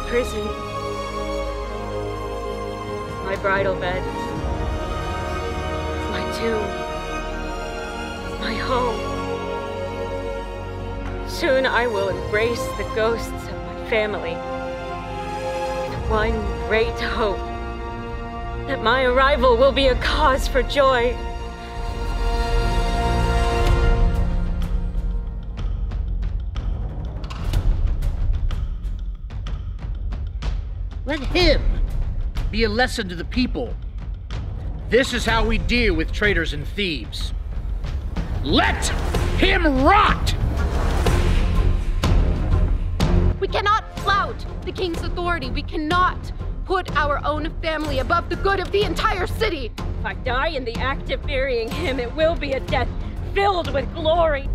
prison. My bridal bed. My tomb. My home. Soon I will embrace the ghosts of my family. With one great hope that my arrival will be a cause for joy. Let him be a lesson to the people. This is how we deal with traitors and thieves. Let him rot! We cannot flout the king's authority. We cannot put our own family above the good of the entire city. If I die in the act of burying him, it will be a death filled with glory.